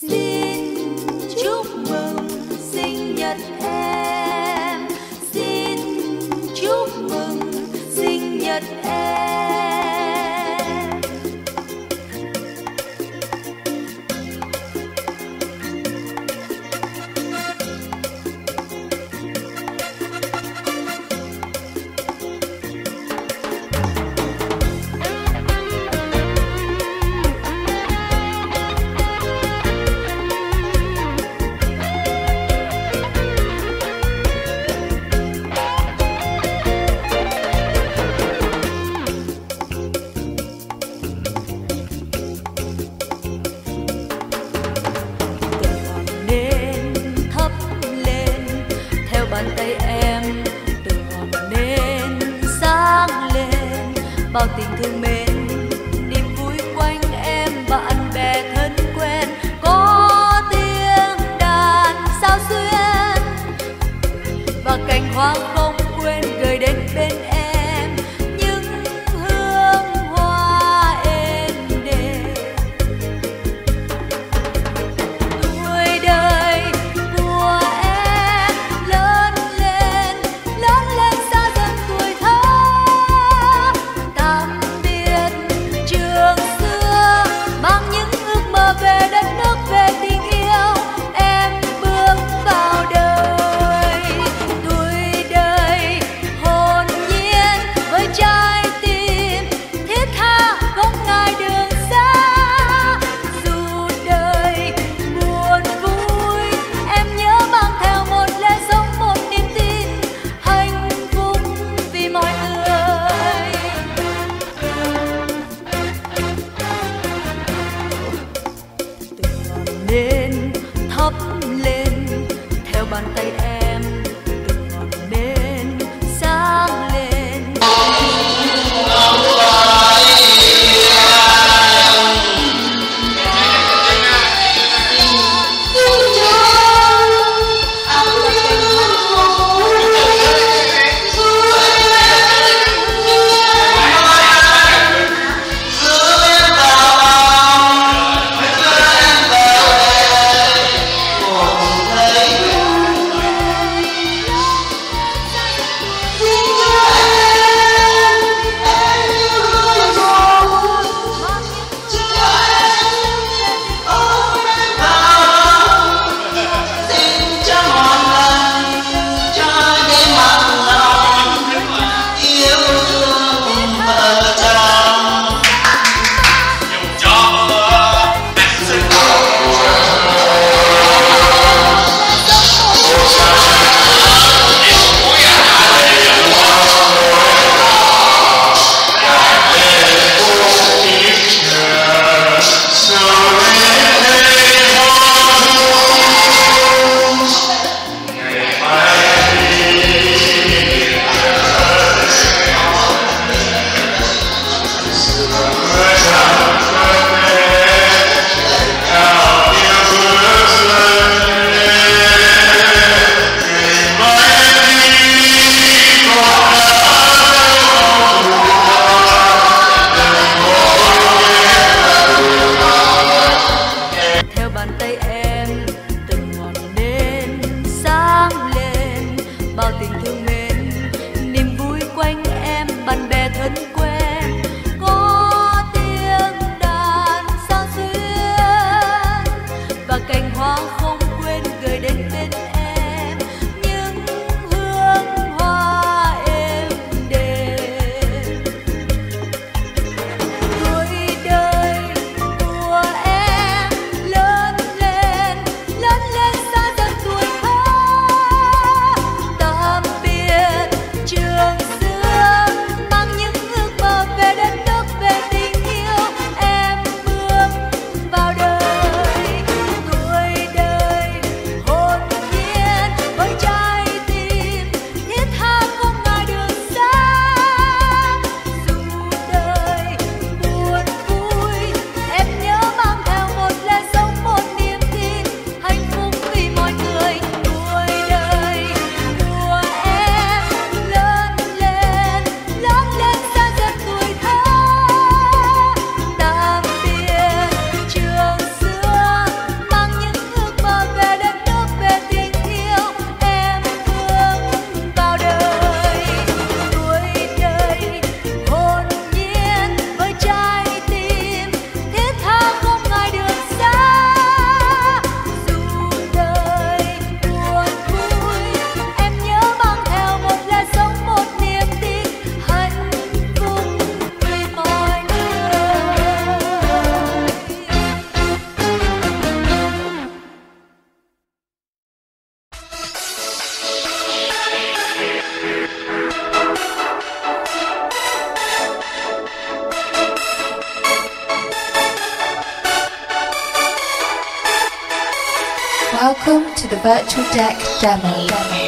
See Con ngọn thắp lên theo bàn tay em. Virtual Deck demo.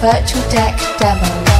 Virtual deck demo.